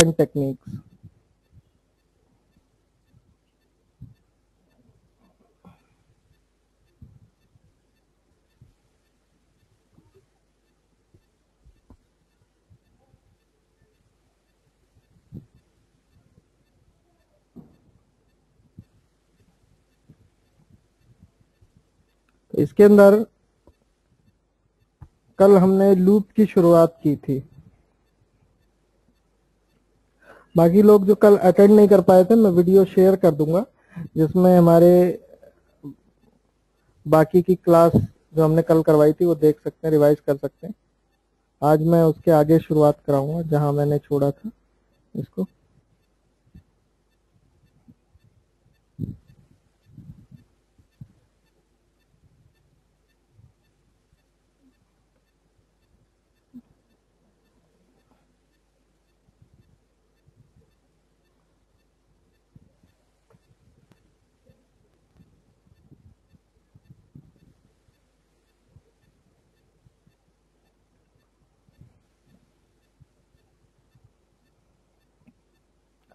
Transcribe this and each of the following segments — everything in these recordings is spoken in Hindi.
techniques. इसके अंदर कल हमने लूप की शुरुआत की थी बाकी लोग जो कल अटेंड नहीं कर पाए थे, मैं वीडियो शेयर कर दूँगा, जिसमें हमारे बाकी की क्लास जो हमने कल करवाई थी, वो देख सकते हैं रिवाइज कर सकते हैं। आज मैं उसके आगे शुरुआत कराऊँगा, जहाँ मैंने छोड़ा था, इसको।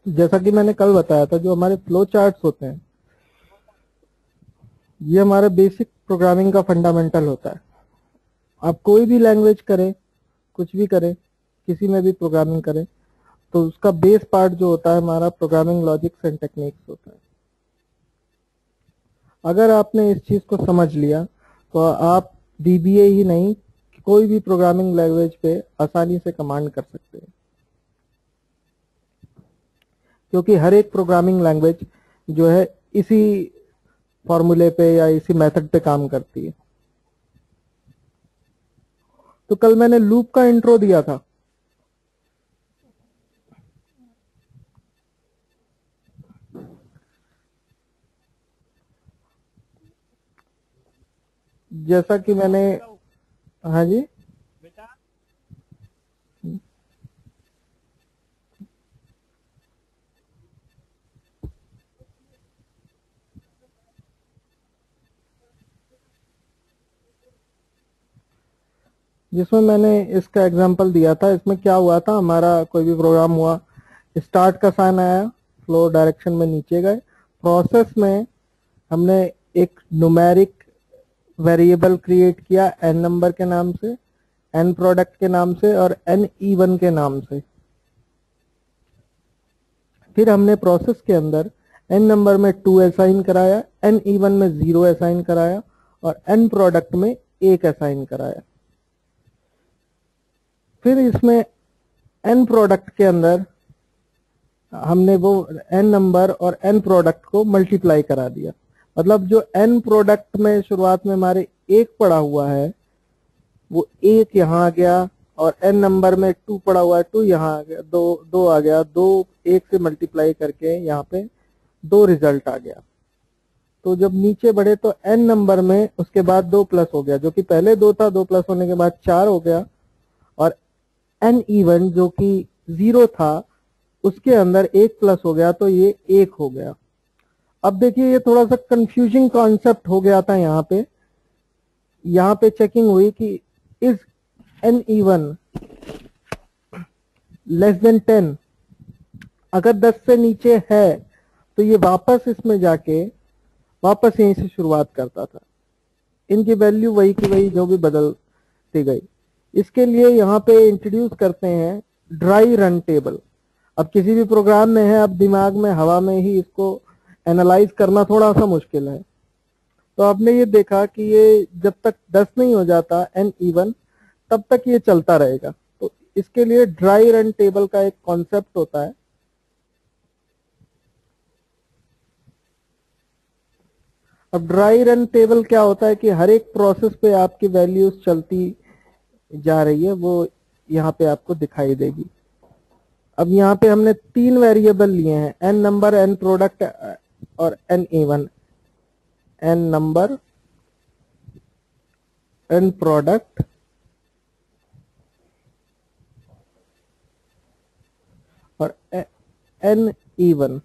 जैसा कि मैंने कल बताया था, जो हमारे फ्लो चार्ट्स होते हैं, ये हमारे बेसिक प्रोग्रामिंग का फंडामेंटल होता है। आप कोई भी लैंग्वेज करें, कुछ भी करें, किसी में भी प्रोग्रामिंग करें तो उसका बेस पार्ट जो होता है हमारा प्रोग्रामिंग लॉजिक्स एंड टेक्निक्स होता है। अगर आपने इस चीज़ को समझ लिया तो आप डीबीए ही नहीं, कोई भी प्रोग्रामिंग लैंग्वेज पे आसानी से कमांड कर सकते हैं। क्योंकि हर एक प्रोग्रामिंग लैंग्वेज जो है इसी फॉर्मूले पे या इसी मेथड पे काम करती है। तो कल मैंने लूप का इंट्रो दिया था। जैसा कि मैंने हाँ जी? जिसमें मैंने इसका एग्जांपल दिया था, इसमें क्या हुआ था, हमारा कोई भी प्रोग्राम हुआ स्टार्ट का साइन आया फ्लो डायरेक्शन में नीचे गए प्रोसेस में हमने एक न्यूमेरिक वेरिएबल क्रिएट किया एन नंबर के नाम से एन प्रोडक्ट के नाम से और एन ई वन के नाम से। फिर हमने प्रोसेस के अंदर एन नंबर में टू असाइन कराया एन ई वन में ज़ीरो असाइन कराया और एन प्रोडक्ट में एक असाइन कराया। फिर इसमें एन प्रोडक्ट के अंदर, हमने वो एन नंबर और एन प्रोडक्ट को मल्टीप्लाई करा दिया। मतलब जो एन प्रोडक्ट में शुरुआत में हमारे एक पड़ा हुआ है, वो एक यहाँ आ गया और एन नंबर में टू पड़ा हुआ है टू यहाँ आ गया, दो दो आ गया, दो एक से मल्टीप्लाई करके यहाँ पे दो रिज़ल्ट आ गया। तो जब नीचे बढ़े तो एन नंबर में उसके बाद दो प्लस हो गया, जो कि पहले दो था, दो प्लस होने के बाद चार हो गया और एन इवन जो कि ज़ीरो था, उसके अंदर एक प्लस हो गया तो ये एक हो गया। अब देखिए, ये थोड़ा सा कंफ्यूजिंग कॉन्सेप्ट हो गया था यहाँ पे। यहाँ पे चेकिंग हुई कि is N even less than ten अगर दस से नीचे है तो ये वापस इसमें जाके वापस यहीं से शुरुआत करता था। इनकी वैल्यू वही की वही जो भी बदलती गई। इसके लिए यहाँ पे इंट्रोड्यूस करते हैं ड्राई रन टेबल अब किसी भी प्रोग्राम में है, अब दिमाग में, हवा में ही इसको एनालाइज करना थोड़ा सा मुश्किल है। तो आपने ये देखा कि ये जब तक 10 नहीं हो जाता एन इवन तब तक ये चलता रहेगा। तो इसके लिए ड्राई रन टेबल का एक कॉन्सेप्ट होता है। अब ड्राई रन टेबल क्या होता है कि हर एक प्रोसेस पे आपकी वैल्यूज़ चलती जा रही है, वो यहाँ पे आपको दिखाई देगी। अब यहाँ पे हमने तीन वेरिएबल लिए हैं एन नंबर एन प्रोडक्ट और N even N number N product और एन इवन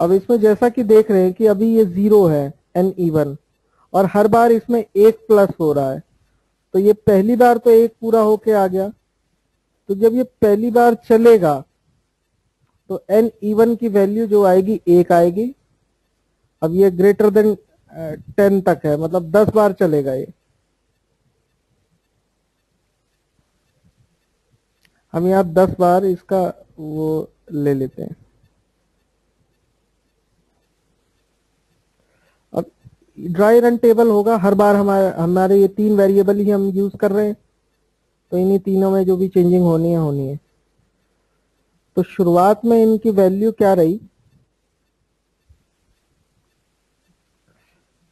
अब इसमें जैसा कि देख रहे हैं कि अभी ये ज़ीरो है एन इवन और हर बार इसमें एक प्लस हो रहा है। तो ये पहली बार तो एक पूरा होके आ गया। तो जब ये पहली बार चलेगा तो एन इवन की वैल्यू जो आएगी, एक आएगी। अब ये ग्रेटर देन टेन तक है मतलब दस बार चलेगा ये। हम यहाँ दस बार इसका वो ले लेते हैं अब ड्राई रन टेबल होगा, हर बार हमारे हमारे ये तीन वेरिएबल ही हम यूज़ कर रहे हैं। तो इन्हीं तीनों में जो भी चेंजिंग होनी है होनी है। तो शुरुआत में इनकी वैल्यू क्या रही?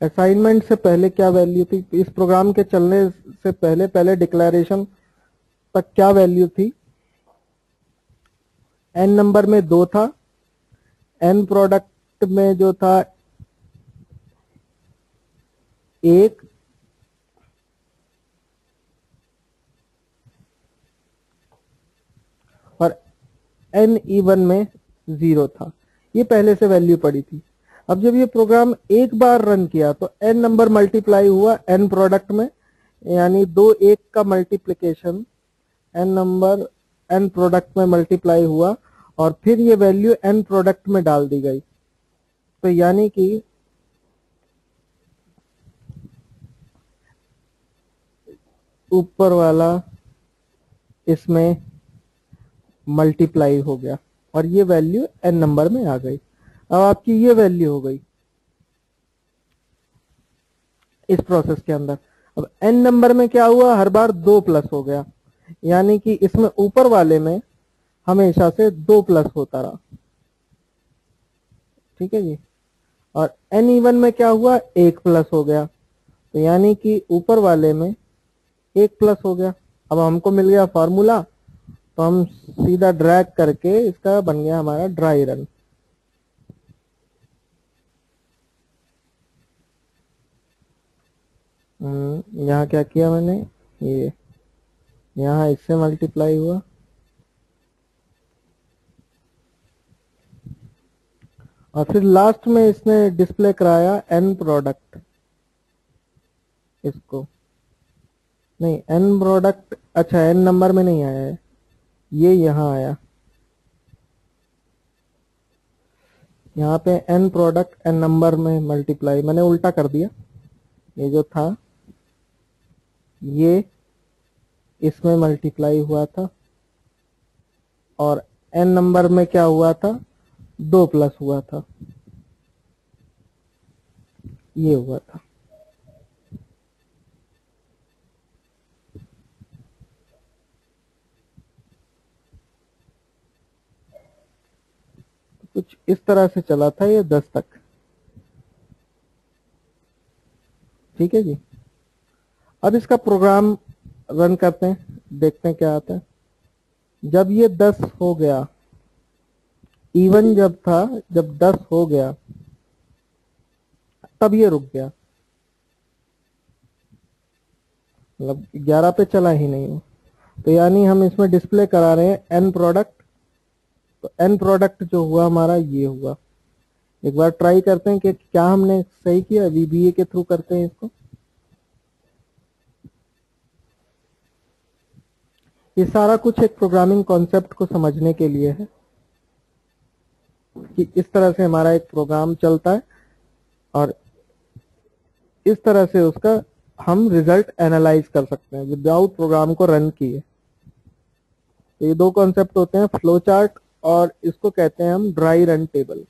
असाइनमेंट से पहले क्या वैल्यू थी? इस प्रोग्राम के चलने से पहले पहले डिक्लेरेशन तक क्या वैल्यू थी? एन नंबर में दो था। एन प्रोडक्ट में जो था एक और एन इवन में ज़ीरो था। ये पहले से वैल्यू पड़ी थी। अब जब ये प्रोग्राम एक बार रन किया तो एन नंबर मल्टीप्लाई हुआ एन प्रोडक्ट में, यानी दो एक का multiplication N number N product में मल्टीप्लाई हुआ, और फिर ये वैल्यू एन प्रोडक्ट में डाल दी गई। तो यानी कि ऊपर वाला इसमें मल्टीप्लाई हो गया। और ये वैल्यू एन नंबर में आ गई। अब आपकी ये वैल्यू हो गई। इस प्रोसेस के अंदर। अब एन नंबर में क्या हुआ? हर बार दो प्लस हो गया। यानी कि इसमें ऊपर वाले में हमेशा से दो प्लस होता रहा। ठीक है जी? और एन इवन में क्या हुआ? एक प्लस हो गया। तो यानी कि ऊपर वाले में एक प्लस हो गया। अब हमको मिल गया फॉर्मूला तो हम सीधा ड्रैग करके इसका बन गया हमारा ड्राई रन हम्म, यहाँ क्या किया मैंने? ये यहाँ इससे मल्टीप्लाई हुआ। और फिर लास्ट में इसने डिस्प्ले कराया एन प्रोडक्ट इसको। नहीं एन प्रोडक्ट अच्छा एन नंबर में नहीं आया है। ये यहाँ आया। यहाँ पे एन प्रोडक्ट एन नंबर में मल्टीप्लाई मैंने उल्टा कर दिया। ये जो था, ये इसमें मल्टीप्लाई हुआ था, और एन नंबर में क्या हुआ था? दो प्लस हुआ था। ये हुआ था। कुछ इस तरह से चला था ये दस तक। ठीक है जी? अब इसका प्रोग्राम रन करते हैं, देखते हैं क्या आता है। जब ये दस हो गया इवन जब था, जब दस हो गया, तब ये रुक गया। मतलब ग्यारह पे चला ही नहीं। तो यानी हम इसमें डिस्प्ले करा रहे हैं एन प्रोडक्ट तो एन प्रोडक्ट जो हुआ हमारा, ये हुआ। एक बार ट्राई करते हैं कि क्या हमने सही किया वीबीए के थ्रू करते हैं इसको। ये सारा कुछ एक प्रोग्रामिंग कॉन्सेप्ट को समझने के लिए है कि इस तरह से हमारा एक प्रोग्राम चलता है और इस तरह से उसका हम रिज़ल्ट एनालाइज कर सकते हैं। विदाउट प्रोग्राम को रन किए। तो ये दो कॉन्सेप्ट होते हैं फ्लो चार्ट और इसको कहते हैं हम ड्राई रन टेबल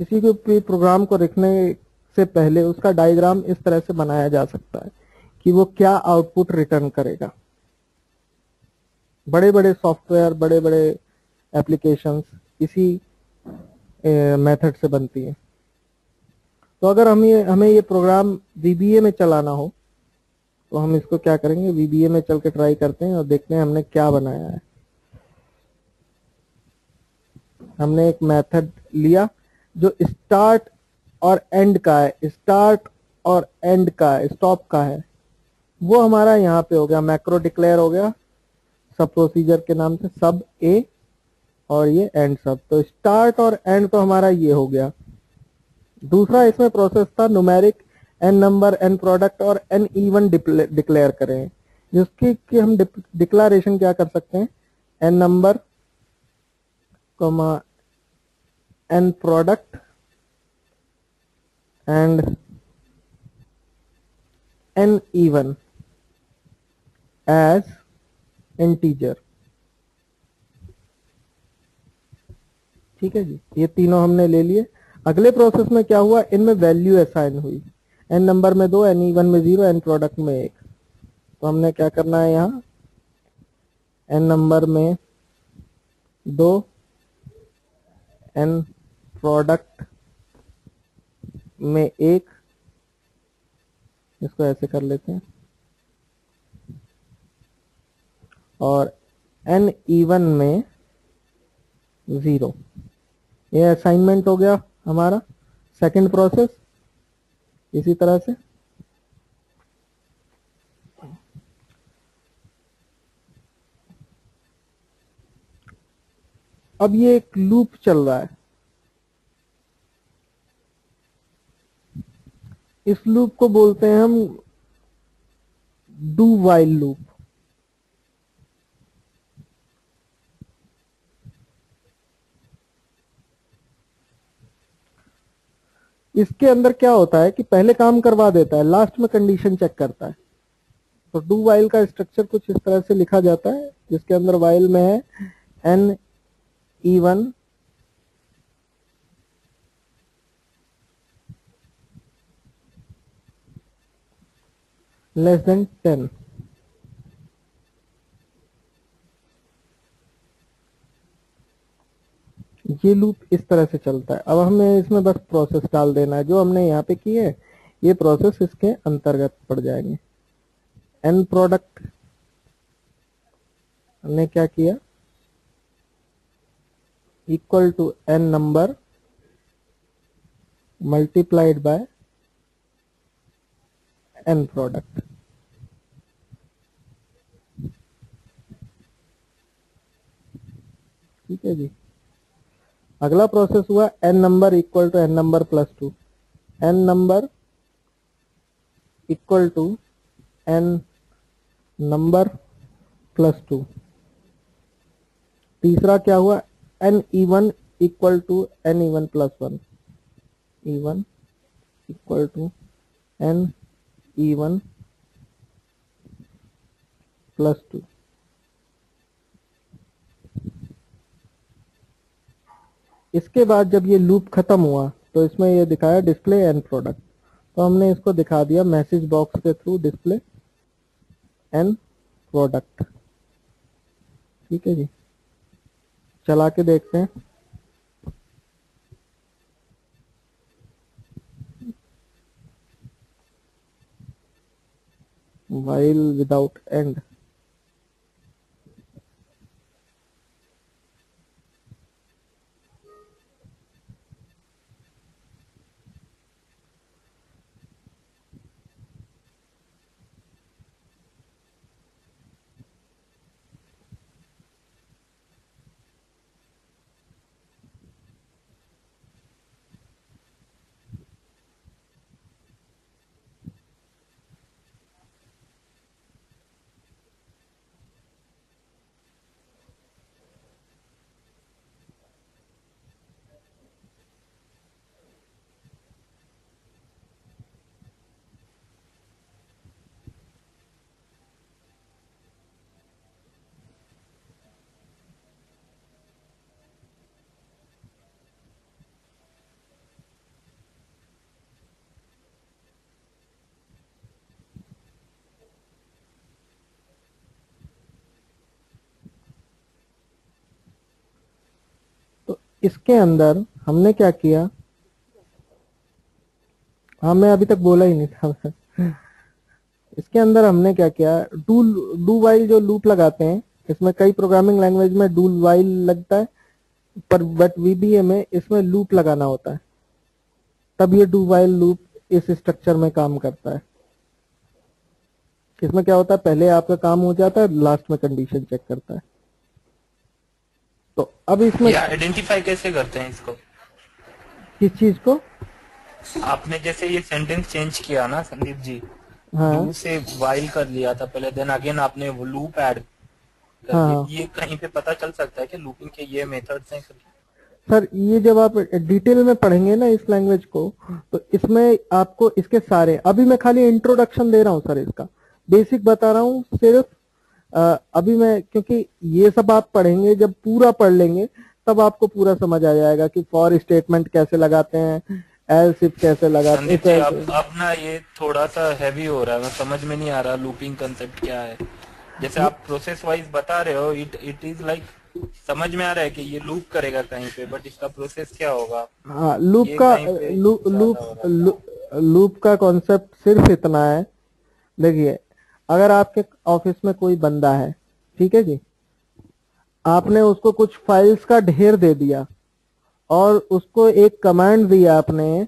किसी भी प्रोग्राम को लिखने से पहले उसका डायग्राम इस तरह से बनाया जा सकता है कि वो क्या आउटपुट रिटर्न करेगा। बड़े बड़े सॉफ्टवेयर बड़े बड़े एप्लीकेशंस इसी मेथड से बनती है। तो अगर हम ये हमें ये प्रोग्राम वीबीए में चलाना हो तो हम इसको क्या करेंगे? वीबीए में चल के ट्राई करते हैं और देखते हैं हमने क्या बनाया है। हमने एक मेथड लिया जो स्टार्ट और एंड का है। स्टार्ट और एंड का है स्टॉप का है। वो हमारा यहाँ पे हो गया मैक्रो डिक्लेयर हो गया। सब प्रोसीजर के नाम से सब ए और ये एंड सब। तो स्टार्ट और एंड तो हमारा ये हो गया। दूसरा इसमें प्रोसेस था numeric N number N product और एन इवन डिक्लेयर करें। जिसकी कि हम डिक्लारेशन क्या कर सकते हैं? N number comma N product and N even as integer ठीक है जी? ये तीनों हमने ले लिए। अगले प्रोसेस में क्या हुआ? इनमें वैल्यू असाइन हुई। एन नंबर में दो एन ई वन में ज़ीरो एन प्रोडक्ट में एक। तो हमने क्या करना है यहाँ? एन नंबर में दो एन प्रोडक्ट में एक। इसको ऐसे कर लेते हैं। और एन ईवन में ज़ीरो ये असाइनमेंट हो गया हमारा। सेकंड प्रोसेस इसी तरह से? अब ये एक लूप चल रहा है। इस लूप को बोलते हैं हम डू वाइल लूप इसके अंदर क्या होता है कि पहले काम करवा देता है लास्ट में कंडीशन चेक करता है। तो डू वाइल का स्ट्रक्चर कुछ इस तरह से लिखा जाता है, जिसके अंदर वाइल में है N E one less than ten ये लूप इस तरह से चलता है। अब हमें इसमें बस प्रोसेस डाल देना है। जो हमने यहाँ पे किए है, ये प्रोसेस इसके अंतर्गत पड़ जाएँगे। एन प्रोडक्ट हमने क्या किया? Equal to N number multiplied by N product ठीक है जी? अगला प्रोसेस हुआ N number equal to N number plus two N number equal to N number plus two तीसरा क्या हुआ? N E one equal to N E one plus one E one equal to N E one plus two इसके बाद जब ये लूप खत्म हुआ तो इसमें ये दिखाया डिस्प्ले एंड प्रोडक्ट तो हमने इसको दिखा दिया मैसेज बॉक्स के थ्रू डिस्प्ले एंड प्रोडक्ट ठीक है जी? चला के देखते हैं। While without end. इसके अंदर हमने क्या किया? हाँ मैं अभी तक बोला ही नहीं था इसके अंदर हमने क्या किया? डू डू वाइल जो लूप लगाते हैं, इसमें कई प्रोग्रामिंग लैंग्वेज में डू वाइल लगता है, पर बट वीबीए में इसमें लूप लगाना होता है। तब ये डू वाइल लूप इस स्ट्रक्चर में काम करता है। इसमें क्या होता है? पहले आपका काम हो जाता है लास्ट में कंडीशन चेक करता है। तो अब इसमें आइडेंटिफाई कैसे करते हैं इसको? किस चीज़ को? आपने जैसे ये सेंटेंस चेंज किया ना संदीप जी हाँ। से वाइल कर लिया था पहले देन अगेन आपने वो लूप ऐड हाँ। ये कहीं पे पता चल सकता है कि लूपिंग के ये मेथड्स हैं सर ये जब आप डिटेल में पढ़ेंगे ना इस लैंग्वेज को तो इसमें आपको इसके सारे अभी मैं खाली इंट्रोडक्शन दे रहा हूँ सर इसका। बेसिक बता रहा हूँ सिर्फ़ अ, अभी मैं क्योंकि ये सब आप पढ़ेंगे जब पूरा पढ़ लेंगे तब आपको पूरा समझ आ जाएगा कि फॉर स्टेटमेंट कैसे लगाते हैं एल्स इफ़ कैसे लगाते हैं। अब अब ना ये थोड़ा सा हैवी हो रहा है मैं समझ में नहीं आ रहा लूपिंग कंसेप्ट क्या है। जैसे आप प्रोसेस वाइज बता रहे हो इट इट इज़ लाइक समझ में आ रहा है कि ये लूप करेगा कहीं पे बट इसका प्रोसेस क्या होगा? हाँ लूप का लूप लूप लूप का कॉन्सेप्ट सिर्फ़ इतना है। देखिए अगर आपके ऑफ़िस में कोई बंदा है ठीक है जी आपने उसको कुछ फाइल्स का ढेर दे दिया और उसको एक कमांड दिया आपने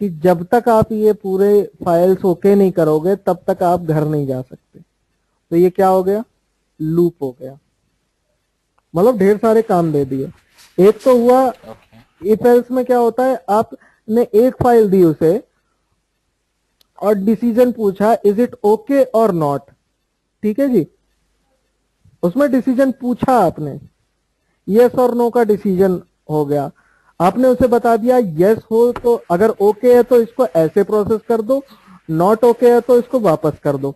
कि जब तक आप ये पूरे फाइल्स ओके नहीं करोगे तब तक आप घर नहीं जा सकते। तो ये क्या हो गया? लूप हो गया। मतलब ढेर सारे काम दे दिए। एक तो हुआ इफ़ एल्स में क्या होता है आपने एक फ़ाइल दी उसे और डिसीज़न पूछा इज़ इट ओके और नॉट ठीक है जी? उसमें डिसीज़न पूछा आपने। यस और नो का डिसीज़न हो गया। आपने उसे बता दिया यस हो तो अगर ओके है तो इसको ऐसे प्रोसेस कर दो नॉट ओके है तो इसको वापस कर दो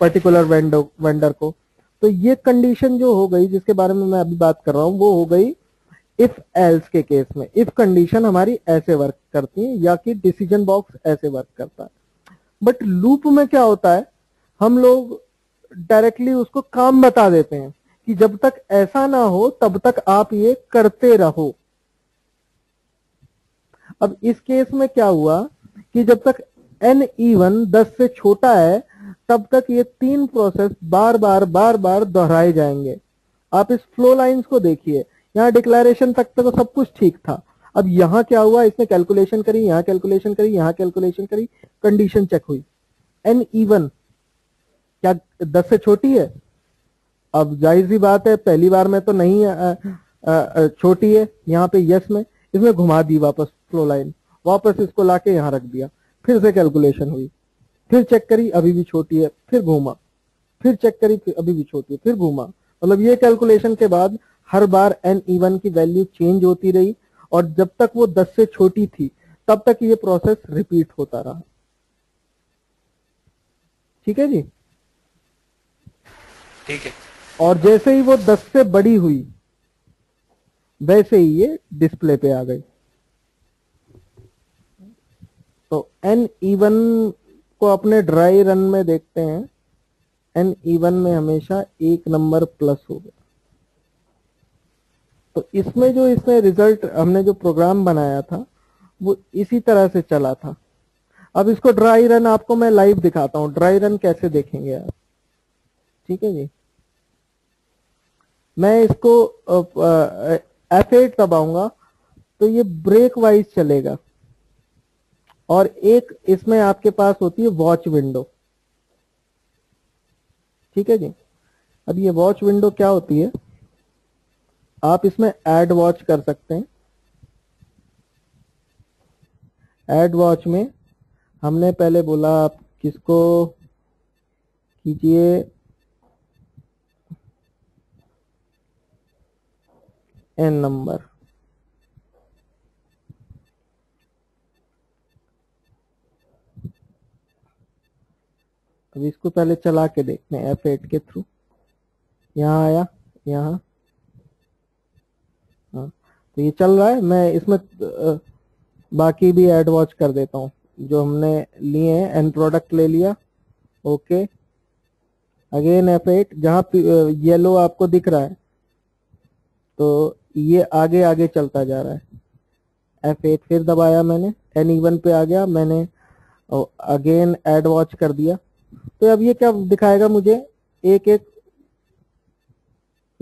पर्टिकुलर वेंडर वेंडर को। तो ये कंडीशन जो हो गई, जिसके बारे में मैं अभी बात कर रहा हूँ, वो हो गई इफ़ एल्स के केस में इफ़ कंडीशन हमारी ऐसे वर्क करती है, या कि डिसीज़न बॉक्स ऐसे वर्क करता है। बट लूप में क्या होता है? हम लोग डायरेक्टली उसको काम बता देते हैं कि जब तक ऐसा ना हो, तब तक आप ये करते रहो। अब इस केस में क्या हुआ कि जब तक एन इवन दस से छोटा है, तब तक ये तीन प्रोसेस बार बार बार बार दोहराए जाएँगे। आप इस फ्लो लाइंस को देखिए। यहाँ डिक्लेरेशन तक तो सब कुछ ठीक था। अब यहाँ क्या हुआ? इसने कैलकुलेशन करी यहाँ कैलकुलेशन करी यहाँ कैलकुलेशन करी कंडीशन चेक हुई। एन इवन क्या दस से छोटी है? अब ज़ाहिर सी बात है पहली बार में तो नहीं अ, अ, अ, छोटी है। यहाँ पे यस में इसमें घुमा दी वापस फ्लो लाइन वापस इसको लाके यहाँ रख दिया। फिर से कैलकुलेशन हुई। फिर चेक करी अभी भी छोटी है फिर घूमा। फिर चेक करी फिर अभी भी छोटी है फिर घूमा। मतलब ये कैलकुलेशन के बाद हर बार एन इवन की वैल्यू चेंज होती रही और जब तक वो 10 से छोटी थी तब तक ये प्रोसेस रिपीट होता रहा। ठीक है जी? ठीक है। और जैसे ही वो 10 से बड़ी हुई वैसे ही ये डिस्प्ले पे आ गई। तो एन इवन को अपने ड्राई रन में देखते हैं। एन इवन में हमेशा एक नंबर प्लस होगा तो इसमें जो इसमें रिज़ल्ट हमने जो प्रोग्राम बनाया था, वो इसी तरह से चला था। अब इसको ड्राई रन आपको मैं लाइव दिखाता हूँ। ड्राई रन कैसे देखेंगे आप? ठीक है जी? मैं इसको एफ़ एट दबाऊँगा तो ये ब्रेक वाइज चलेगा। और एक इसमें आपके पास होती है वॉच विंडो ठीक है जी? अब ये वॉच विंडो क्या होती है? आप इसमें एड वॉच कर सकते हैं। एड वॉच में हमने पहले बोला, आप किसको कीजिए? एन नंबर अब इसको पहले चला के देखते हैं एफ़ एट के थ्रू यहाँ आया, यहाँ। तो ये चल रहा है। मैं इसमें बाकी भी एड वॉच कर देता हूँ। जो हमने लिए हैं एन प्रोडक्ट ले लिया। ओके अगेन एफ़ एट जहाँ येलो आपको दिख रहा है तो ये आगे आगे चलता जा रहा है। एफ़ एट फिर दबाया मैंने। एन इवन पे आ गया। मैंने अगेन एड वॉच कर दिया। तो अब ये क्या दिखाएगा मुझे? एक एक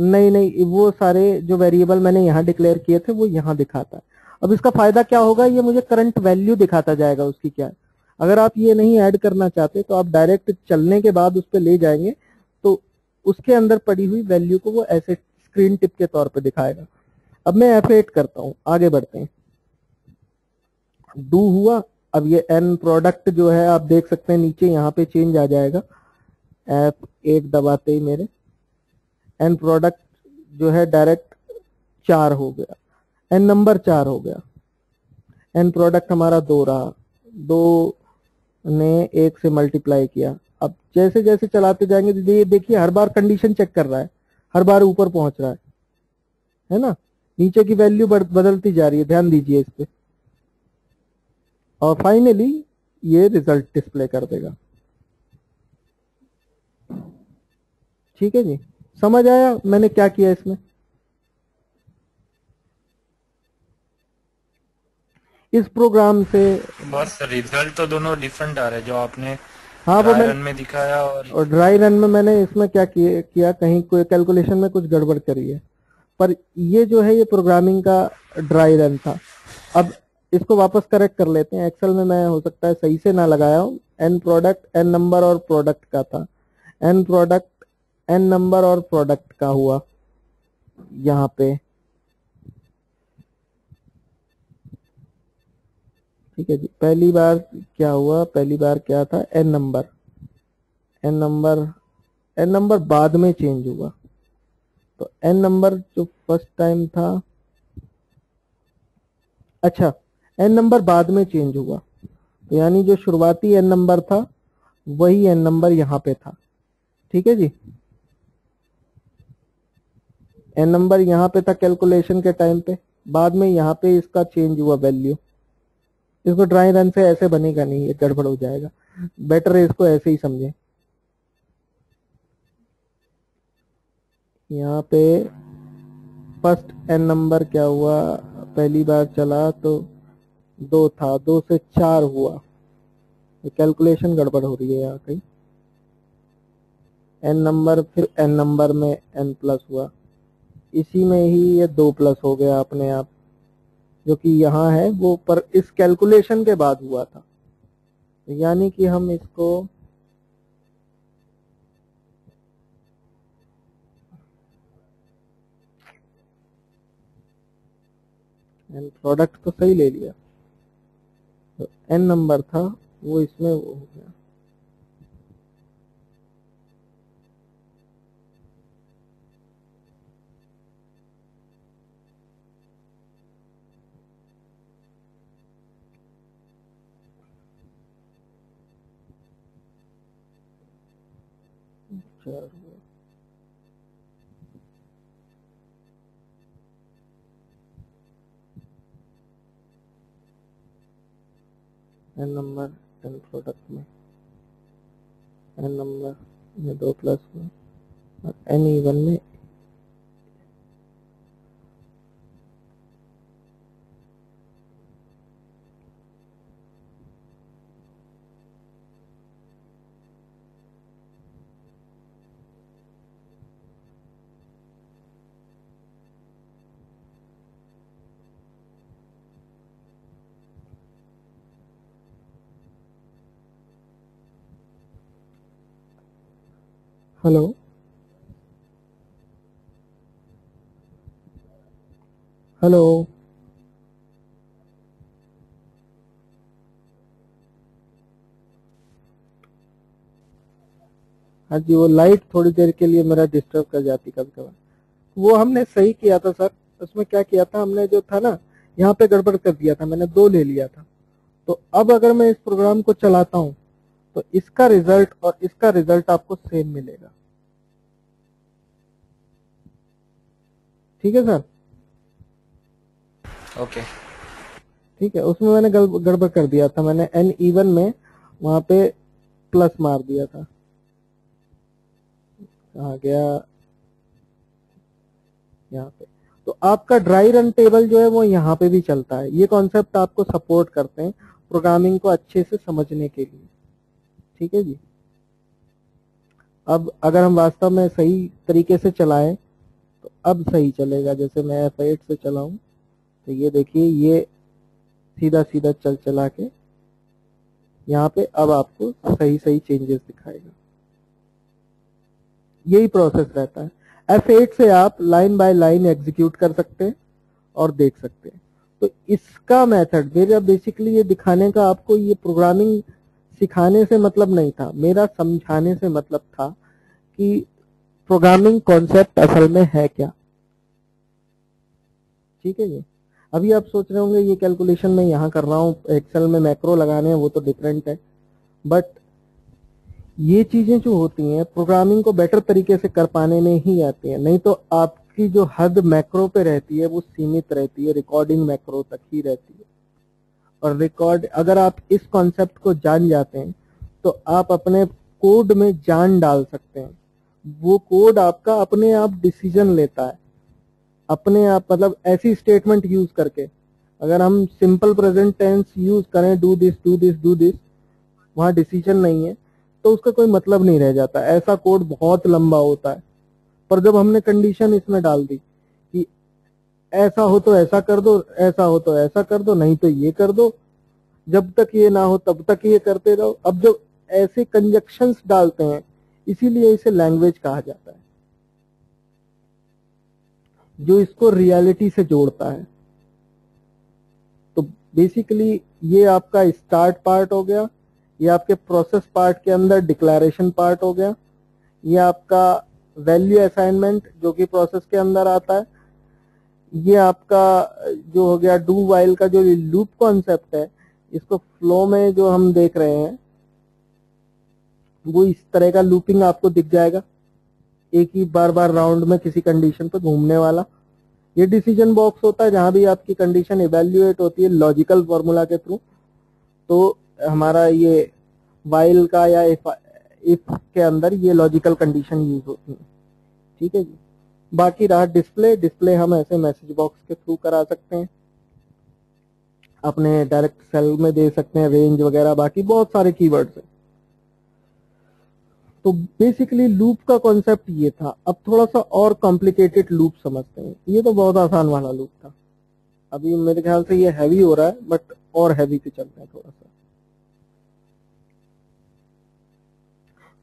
नहीं नहीं, वो सारे जो वेरिएबल मैंने यहाँ डिक्लेयर किए थे, वो यहाँ दिखाता है। अब इसका फ़ायदा क्या होगा? ये मुझे करंट वैल्यू दिखाता जाएगा उसकी क्या। है अगर आप ये नहीं ऐड करना चाहते तो आप डायरेक्ट चलने के बाद उस पर ले जाएँगे तो उसके अंदर पड़ी हुई वैल्यू को वो ऐसे स्क्रीन टिप के तौर पर दिखाएगा। अब मैं एफ़ करता हूँ, आगे बढ़ते हैं। डू हुआ, अब ये एन प्रोडक्ट जो है, आप देख सकते हैं, नीचे यहाँ पे चेंज आ जाएगा। एफ़ एट दबाते ही मेरे। एन प्रोडक्ट जो है डायरेक्ट चार हो गया। एन नंबर चार हो गया। एन प्रोडक्ट हमारा दो रहा। दो ने एक से मल्टीप्लाई किया। अब जैसे जैसे चलाते जाएँगे ये देखिए, हर बार कंडीशन चेक कर रहा है। हर बार ऊपर पहुँच रहा है। है ना? नीचे की वैल्यू बदलती जा रही है। ध्यान दीजिए इस पर और फाइनली ये रिज़ल्ट डिस्प्ले कर देगा। ठीक है जी? समझ आया मैंने क्या किया इसमें? इस प्रोग्राम से बस रिज़ल्ट तो दोनों डिफरेंट आ रहे हैं जो आपने हाँ वो रन में दिखाया और और ड्राई रन में मैंने इसमें क्या किया? कहीं कोई कैलकुलेशन में कुछ गड़बड़ करी है। पर ये जो है ये प्रोग्रामिंग का ड्राई रन था। अब इसको वापस करेक्ट कर लेते हैं। एक्सेल में मैं हो सकता है सही से ना लगाया हूँ। एन प्रोडक्ट एन नंबर और प्रोडक्ट का था। एन प्रोडक्ट एन नंबर और प्रोडक्ट का हुआ। यहाँ पे। ठीक है जी। पहली बार क्या हुआ? पहली बार क्या था? N number N number N number बाद में चेंज हुआ। तो एन नंबर जो फ़र्स्ट टाइम था। अच्छा एन नंबर बाद में चेंज हुआ। तो यानी जो शुरुआती एन नंबर था, वही एन नंबर यहाँ पे था। ठीक है जी? एन नंबर यहाँ पे था कैलकुलेशन के टाइम पे. बाद में यहाँ पे इसका चेंज हुआ वैल्यू इसको ड्राई रन से ऐसे बनेगा नहीं, ये गड़बड़ हो जाएगा. बेटर है इसको ऐसे ही समझें. यहाँ पे फ़र्स्ट एन नंबर क्या हुआ? पहली बार चला तो दो था, दो से चार हुआ. कैलकुलेशन गड़बड़ हो रही है यहाँ कहीं. एन नंबर फिर एन नंबर में एन प्लस हुआ. इसी में ही ये दो प्लस हो गया अपने आप, जो कि यहाँ है, वो पर इस कैलकुलेशन के बाद हुआ था। यानी कि हम इसको एन प्रोडक्ट तो सही ले लिया। तो एन नंबर था, वो इसमें वो हो गया। चार हुआ एन नंबर एन प्रोडक्ट में. एन नंबर में दो प्लस में. और एन ईवन में हेलो। हेलो। हाँ जी, वो लाइट थोड़ी देर के लिए मेरा डिस्टर्ब कर जाती कभी कभार वो हमने सही किया था सर। उसमें क्या किया था? हमने जो था ना, यहाँ पे गड़बड़ कर दिया था। मैंने दो ले लिया था। तो अब अगर मैं इस प्रोग्राम को चलाता हूँ तो इसका रिज़ल्ट और इसका रिज़ल्ट आपको सेम मिलेगा। ठीक है सर? ओके ठीक है उसमें मैंने गड़बड़ कर दिया था। मैंने एन इवन में वहाँ पे प्लस मार दिया था। आ गया यहाँ पे। तो आपका ड्राई रन टेबल जो है वो यहाँ पे भी चलता है। ये कॉन्सेप्ट आपको सपोर्ट करते हैं प्रोग्रामिंग को अच्छे से समझने के लिए। ठीक है जी? अब अगर हम वास्तव में सही तरीके से चलाएँ अब सही चलेगा, जैसे मैं एफ़ एट से चलाऊं तो ये देखिए, ये सीधा सीधा चल चला के यहाँ पे अब आपको सही सही चेंजेस दिखाएगा। यही प्रोसेस रहता है। F8 से आप लाइन बाय लाइन एग्जीक्यूट कर सकते हैं और देख सकते हैं। तो इसका मेथड मेरा बेसिकली ये दिखाने का आपको ये प्रोग्रामिंग सिखाने से मतलब नहीं था। मेरा समझाने से मतलब था कि प्रोग्रामिंग कॉन्सेप्ट असल में है क्या? ठीक है जी अभी आप सोच रहे होंगे, ये कैलकुलेशन मैं यहाँ कर रहा हूँ एक्सेल में मैक्रो लगाने हैं, वो तो डिफरेंट है। बट ये चीज़ें जो होती हैं प्रोग्रामिंग को बेटर तरीके से कर पाने में ही आती हैं। नहीं तो आपकी जो हद मैक्रो पे रहती है, वो सीमित रहती है रिकॉर्डिंग मैक्रो तक ही रहती है। और रिकॉर्ड अगर आप इस कॉन्सेप्ट को जान जाते हैं तो आप अपने कोड में जान डाल सकते हैं। वो कोड आपका अपने आप डिसीज़न लेता है। अपने आप मतलब ऐसी स्टेटमेंट यूज़ करके। अगर हम सिंपल प्रेजेंट टेंस यूज़ करें do this do this do this वहाँ डिसीज़न नहीं है तो उसका कोई मतलब नहीं रह जाता। ऐसा कोड बहुत लंबा होता है। पर जब हमने कंडीशन इसमें डाल दी कि ऐसा हो तो ऐसा कर दो, ऐसा हो तो ऐसा कर दो, नहीं तो ये कर दो, जब तक ये ना हो तब तक ये करते रहो। अब जब ऐसे कंजक्शंस डालते हैं इसीलिए इसे लैंग्वेज कहा जाता है। जो इसको रियलिटी से जोड़ता है। तो बेसिकली ये आपका स्टार्ट पार्ट हो गया, ये आपके प्रोसेस पार्ट के अंदर डिक्लेरेशन पार्ट हो गया, ये आपका वैल्यू असाइनमेंट जो कि प्रोसेस के अंदर आता है, ये आपका जो हो गया डू वाइल का जो लूप कॉन्सेप्ट है, इसको फ्लो में जो हम देख रहे हैं वो इस तरह का लूपिंग आपको दिख जाएगा। एक ही बार बार राउंड में किसी कंडीशन पे घूमने वाला। ये डिसीज़न बॉक्स होता है जहाँ भी आपकी कंडीशन इवेल्युएट होती है लॉजिकल फॉर्मूला के थ्रू तो हमारा ये वाइल का या इफ़ इफ़ के अंदर ये लॉजिकल कंडीशन यूज़ होती है। ठीक है जी? बाकी रहा डिस्प्ले डिस्प्ले हम ऐसे मैसेज बॉक्स के थ्रू करा सकते हैं। अपने डायरेक्ट सेल में दे सकते हैं रेंज वगैरह, बाकी बहुत सारे कीवर्ड्स हैं। तो बेसिकली लूप का कॉन्सेप्ट ये था। अब थोड़ा सा और कॉम्प्लिकेटेड लूप समझते हैं। ये तो बहुत आसान वाला लूप था। अभी मेरे ख्याल से ये हैवी हो रहा है बट और हैवी पे चलते हैं थोड़ा सा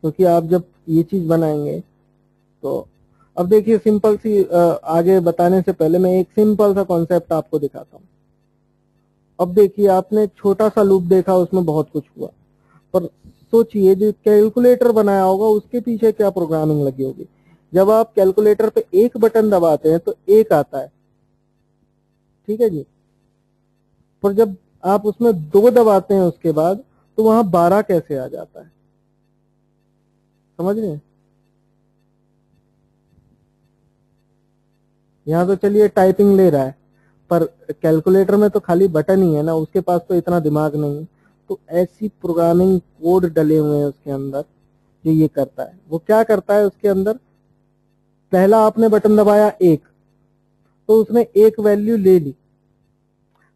क्योंकि तो आप जब ये चीज़ बनाएँगे तो अब देखिए सिंपल सी आगे बताने से पहले मैं एक सिंपल सा कॉन्सेप्ट आपको दिखाता हूँ। अब देखिए आपने छोटा सा लूप देखा, उसमें बहुत कुछ हुआ। पर सोचिए, जो कैलकुलेटर बनाया होगा, उसके पीछे क्या प्रोग्रामिंग लगी होगी? जब आप कैलकुलेटर पे एक बटन दबाते हैं तो एक आता है। ठीक है जी? पर जब आप उसमें दो दबाते हैं उसके बाद तो वहाँ बारह कैसे आ जाता है? समझ रहे यहाँ तो चलिए टाइपिंग ले रहा है, पर कैलकुलेटर में तो खाली बटन ही है ना, उसके पास तो इतना दिमाग नहीं है। तो ऐसी प्रोग्रामिंग कोड डले हुए हैं उसके अंदर, जो ये करता है। वो क्या करता है उसके अंदर? पहला आपने बटन दबाया एक तो उसने एक वैल्यू ले ली।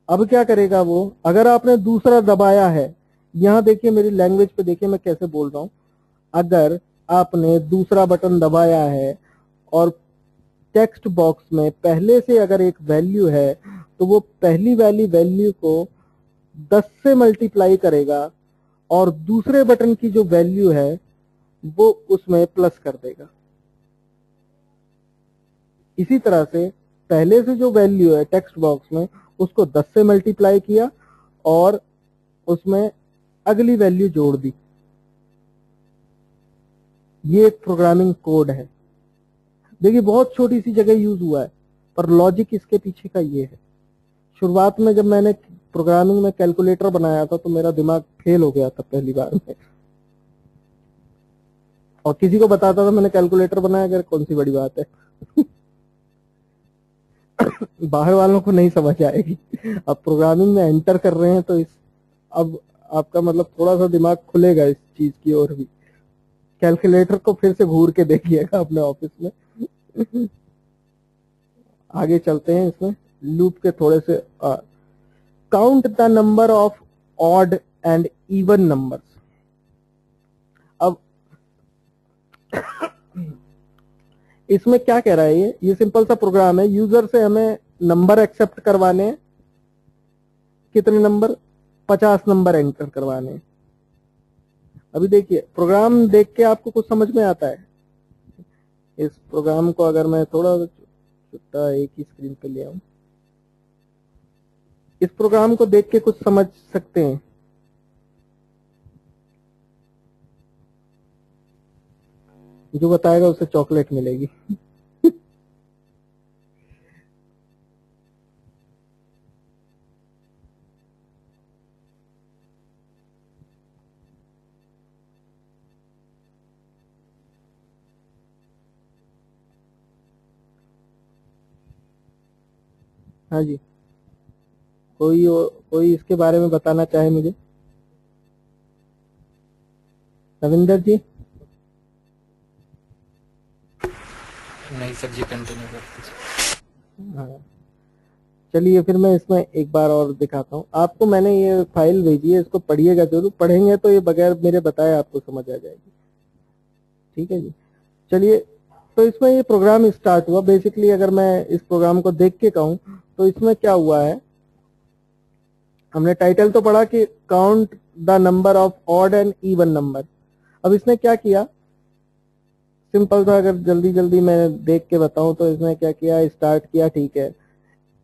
अब क्या करेगा वो? अगर आपने दूसरा दबाया है, यहाँ देखिए मेरी लैंग्वेज पे देखिए मैं कैसे बोल रहा हूँ। अगर आपने दूसरा बटन दबाया है और टेक्स्ट बॉक्स में पहले से अगर एक वैल्यू है तो वो पहली वाली वैल्यू को 10 से मल्टीप्लाई करेगा और दूसरे बटन की जो वैल्यू है, वो उसमें प्लस कर देगा। इसी तरह से पहले से जो वैल्यू है टेक्स्ट बॉक्स में, उसको 10 से मल्टीप्लाई किया और उसमें अगली वैल्यू जोड़ दी। ये एक प्रोग्रामिंग कोड है। देखिए, बहुत छोटी सी जगह यूज़ हुआ है, पर लॉजिक इसके पीछे का ये है। शुरुआत में जब मैंने प्रोग्रामिंग में कैलकुलेटर बनाया था तो मेरा दिमाग फेल हो गया था पहली बार में। और किसी को बताता था, मैंने कैलकुलेटर बनाया, अगर कौन सी बड़ी बात है? बाहर वालों को नहीं समझ आएगी। अब प्रोग्रामिंग में एंटर कर रहे हैं तो इस, अब आपका मतलब थोड़ा सा दिमाग खुलेगा इस चीज़ की ओर भी। कैलकुलेटर को फिर से घूर के देखिएगा अपने ऑफ़िस में। आगे चलते हैं इसमें। लूप के थोड़े से count the number of odd and even numbers अब इसमें क्या कह रहा है ये? ये सिंपल सा प्रोग्राम है। यूज़र से हमें नंबर एक्सेप्ट करवाने कितने नंबर पचास नंबर एंटर करवाने अभी देखिए प्रोग्राम देख के आपको कुछ समझ में आता है। इस प्रोग्राम को अगर मैं थोड़ा एक ही स्क्रीन पे ले आऊँ। इस प्रोग्राम को देख के कुछ समझ सकते हैं। जो बताएगा उसे चॉकलेट मिलेगी। हाँ जी। कोई कोई इसके बारे में बताना चाहे मुझे? रविंदर जी? नहीं सर जी कंटिन्यू कर हाँ। चलिए फिर मैं इसमें एक बार और दिखाता हूँ। आपको मैंने ये फ़ाइल भेजी है इसको पढ़िएगा ज़रूर। पढ़ेंगे तो ये बगैर मेरे बताए आपको समझ आ जाएगी। ठीक है जी। चलिए तो इसमें ये प्रोग्राम स्टार्ट हुआ। बेसिकली अगर मैं इस प्रोग्राम को देख के कहूँ तो इसमें क्या हुआ है? हमने टाइटल तो पढ़ा कि count the number of odd and even number अब इसने क्या किया? सिंपल था अगर जल्दी जल्दी मैं देख के बताऊँ तो इसने क्या किया? स्टार्ट किया, ठीक है।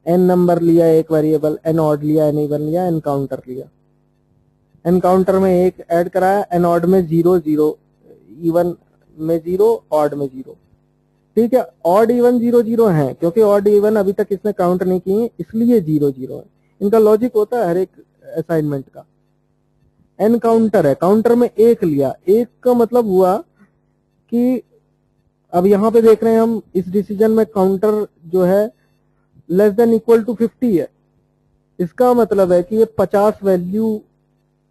एन नंबर लिया, एक वेरिएबल एन ऑड लिया एन इवन लिया एन काउंटर लिया। एन काउंटर में एक ऐड कराया एन ऑड में ज़ीरो ज़ीरो इवन में ज़ीरो ऑड में ज़ीरो ठीक है ऑड इवन ज़ीरो ज़ीरो है, क्योंकि ऑड इवन अभी तक इसने काउंट नहीं किए, इसलिए ज़ीरो ज़ीरो है। इनका लॉजिक होता है हर एक असाइनमेंट का। एन काउंटर है। काउंटर में एक लिया। एक का मतलब हुआ कि अब यहाँ पे देख रहे हैं हम, इस डिसीज़न में काउंटर जो है less than equal to fifty है। इसका मतलब है कि ये पचास वैल्यू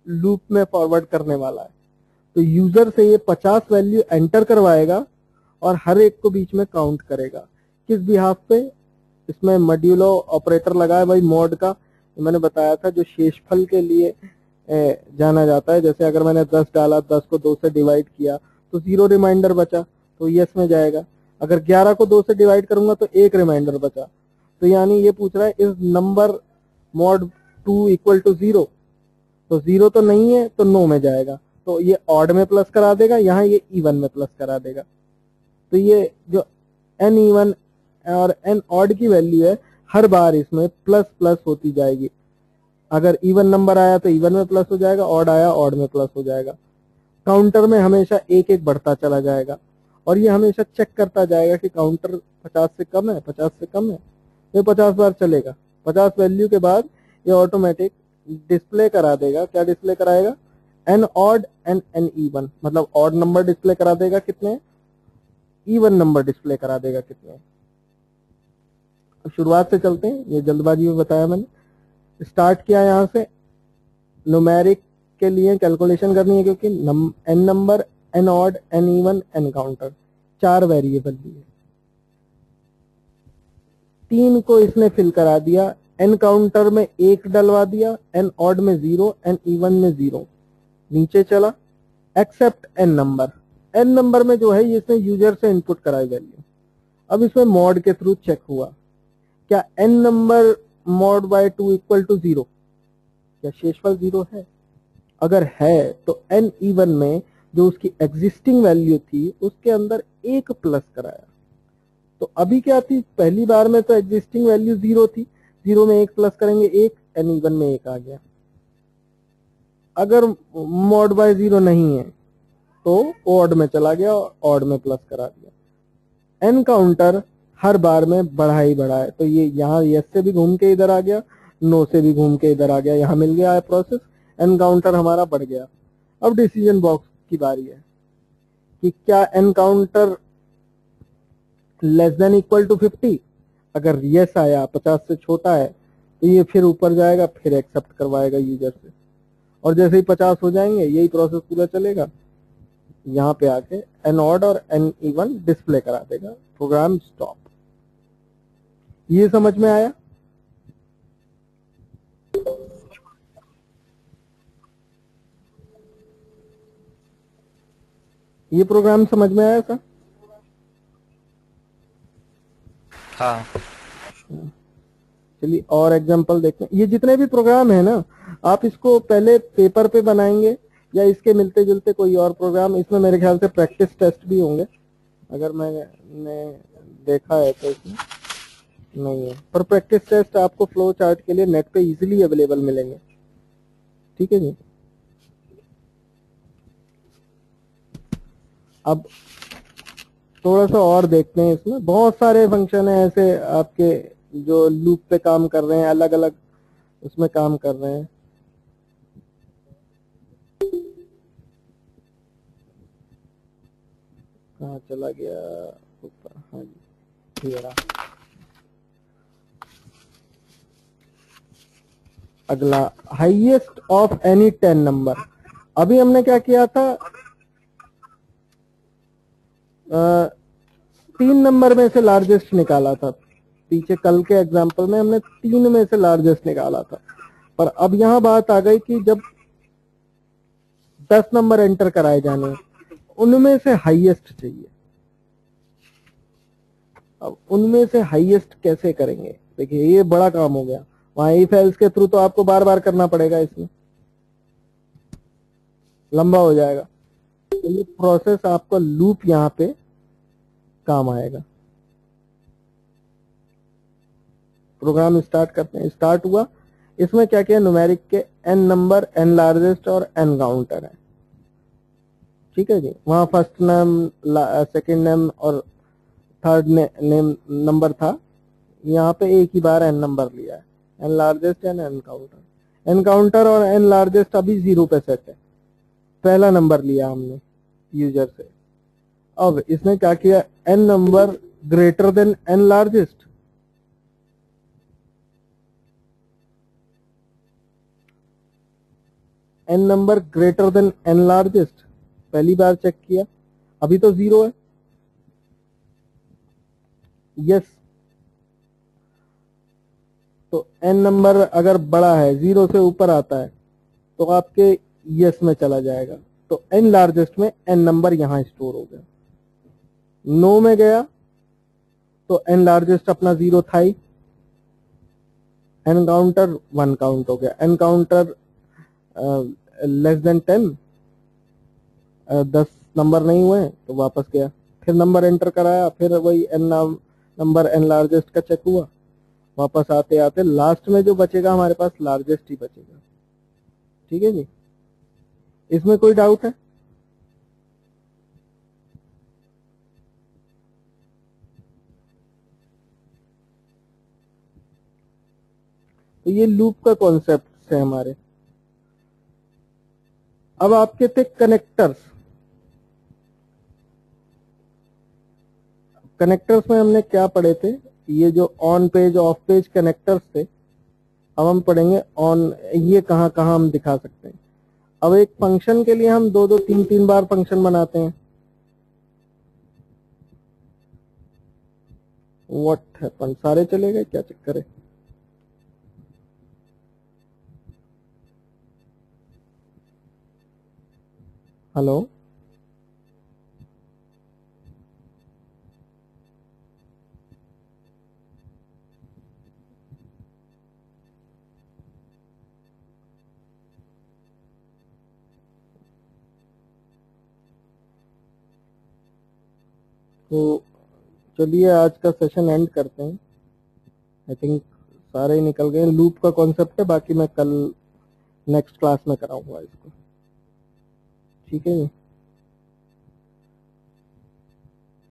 लूप में फॉरवर्ड करने वाला है। तो यूज़र से ये पचास वैल्यू एंटर करवाएगा और हर एक को बीच में काउंट करेगा। किस बिहाफ पे? इसमें मड्यूलो ऑपरेटर लगा है भाई मोड का। मैंने बताया था जो शेषफल के लिए जाना जाता है। जैसे अगर मैंने दस डाला, दस को दो से डिवाइड किया तो ज़ीरो रिमाइंडर बचा तो यस में जाएगा। अगर ग्यारह को दो से डिवाइड करूँगा तो एक रिमाइंडर बचा। तो यानी ये पूछ रहा है, इस number mod two equal to zero तो ज़ीरो तो नहीं है तो नो में जाएगा। तो ये ऑड में प्लस करा देगा, यहाँ ये इवन में प्लस करा देगा। तो ये जो एन इवन और एन ऑड की वैल्यू है हर बार इसमें प्लस प्लस होती जाएगी। अगर इवन नंबर आया तो इवन में प्लस हो जाएगा ऑड आया ऑड में प्लस हो जाएगा। काउंटर में हमेशा एक एक बढ़ता चला जाएगा। और ये हमेशा चेक करता जाएगा कि काउंटर पचास से कम है, पचास से कम है। ये पचास बार चलेगा। पचास वैल्यू के बाद ये ऑटोमेटिक डिस्प्ले करा देगा। क्या डिस्प्ले कराएगा? N odd N N even मतलब ऑड नंबर डिस्प्ले करा देगा कितने? इवन नंबर डिस्प्ले करा देगा कितने? शुरुआत से चलते हैं, ये जल्दबाजी में बताया मैंने। स्टार्ट किया यहाँ से। न्यूमेरिक के लिए कैलकुलेशन करनी है क्योंकि N number N odd N even N counter चार वेरिएबल लिए तीन को इसने फिल करा दिया एन काउंटर में एक डलवा दिया एन ऑड में ज़ीरो एन इवन में ज़ीरो नीचे चला except N number N number में जो है इसने यूज़र से इनपुट कराई वैल्यू अब इसमें मॉड के थ्रू चेक हुआ। क्या N number mod by two equal to zero क्या शेषफल ज़ीरो है? अगर है तो एन इवन में जो उसकी एग्जिस्टिंग वैल्यू थी, उसके अंदर एक प्लस कराया। तो अभी क्या थी? पहली बार में तो एग्जिस्टिंग वैल्यू ज़ीरो थी। ज़ीरो में एक प्लस करेंगे, एक एन इवन में एक आ गया। अगर मॉड बाय ज़ीरो नहीं है तो ऑड में चला गया ऑड में प्लस करा दिया। एन काउंटर हर बार में बढ़ा ही बढ़ा है तो ये यहाँ यस से भी घूम के इधर आ गया, नो से भी घूम के इधर आ गया, यहाँ मिल गया है प्रोसेस एनकाउंटर हमारा बढ़ गया। अब डिसीज़न बॉक्स की बारी है कि क्या N counter less than equal to fifty अगर यस आया, पचास से छोटा है तो ये फिर ऊपर जाएगा, फिर एक्सेप्ट करवाएगा यूज़र से। और जैसे ही पचास हो जाएँगे, यही प्रोसेस पूरा चलेगा। यहाँ पे आके एन ऑड और एन इवन डिस्प्ले करा देगा। प्रोग्राम स्टॉप ये समझ में आया? ये प्रोग्राम समझ में आया था हाँ। चलिए और एग्जांपल देखते हैं। ये जितने भी प्रोग्राम है ना आप इसको पहले पेपर पे बनाएँगे या इसके मिलते जुलते कोई और प्रोग्राम इसमें मेरे ख्याल से प्रैक्टिस टेस्ट भी होंगे। अगर मैंने देखा है तो इसमें। नहीं है। पर प्रैक्टिस टेस्ट आपको फ्लो चार्ट के लिए नेट पे इजीली अवेलेबल मिलेंगे। ठीक है जी? अब थोड़ा सा और देखते हैं इसमें। बहुत सारे फ़ंक्शन है ऐसे आपके जो लूप पे काम कर रहे हैं अलग अलग उसमें काम कर रहे हैं। कहा चला गया? ऊपर। हाँ जी अगला highest of any ten number अभी हमने क्या किया था? आ, तीन नंबर में से लार्जेस्ट निकाला था। पीछे कल के एग्ज़ाम्पल में हमने तीन में से लार्जेस्ट निकाला था। पर अब यहाँ बात आ गई कि जब दस नंबर एंटर कराए जाने उनमें से हाईएस्ट चाहिए। अब उनमें से हाईएस्ट कैसे करेंगे? देखिए ये बड़ा काम हो गया। वहाँ ई फाइल्स के थ्रू तो आपको बार बार करना पड़ेगा इसमें। लंबा हो जाएगा। तो ये प्रोसेस आपका लूप यहाँ पे काम आएगा। प्रोग्राम स्टार्ट करते हैं। स्टार्ट हुआ। इसमें क्या क्या? न्यूमेरिक के एन नंबर एन लार्जेस्ट और एन काउंटर है। ठीक है जी? वहाँ फ़र्स्ट नेम सेकंड नेम और थर्ड ने, नेम नंबर था। यहाँ पे एक ही बार एन नंबर लिया है। N largest N counter N counter और एन लार्जेस्ट अभी ज़ीरो पे सेट है। पहला नंबर लिया हमने यूज़र से। अब इसने क्या किया? N number greater than N largest N number greater than N largest पहली बार चेक किया। अभी तो ज़ीरो है। यस तो एन नंबर अगर बड़ा है ज़ीरो से ऊपर आता है तो आपके यस में चला जाएगा। तो एन लार्जेस्ट में एन नंबर यहाँ स्टोर हो गया। नो में गया तो एन लार्जेस्ट अपना ज़ीरो था ही। एन काउंटर वन काउंट हो गया। N counter less than ten दस नंबर नहीं हुए तो वापस गया। फिर नंबर एंटर कराया, फिर वही एन नंबर एन लार्जेस्ट का चेक हुआ। वापस आते आते लास्ट में जो बचेगा हमारे पास लार्जेस्ट ही बचेगा। ठीक है जी? इसमें कोई डाउट है? तो ये लूप का कॉन्सेप्ट है हमारे। अब आपके थे कनेक्टर्स कनेक्टर्स में हमने क्या पढ़े थे? ये जो on page off page connectors थे, अब हम पढ़ेंगे ऑन ये कहाँ कहाँ हम दिखा सकते हैं। अब एक फ़ंक्शन के लिए हम दो दो, तीन तीन बार फ़ंक्शन बनाते हैं। वट है सारे चले गए? क्या चक्कर है? हेलो तो चलिए आज का सेशन एंड करते हैं। आई थिंक सारे ही निकल गए। लूप का कॉन्सेप्ट है, बाकी मैं कल नेक्स्ट क्लास में कराऊँगा इसको। ठीक है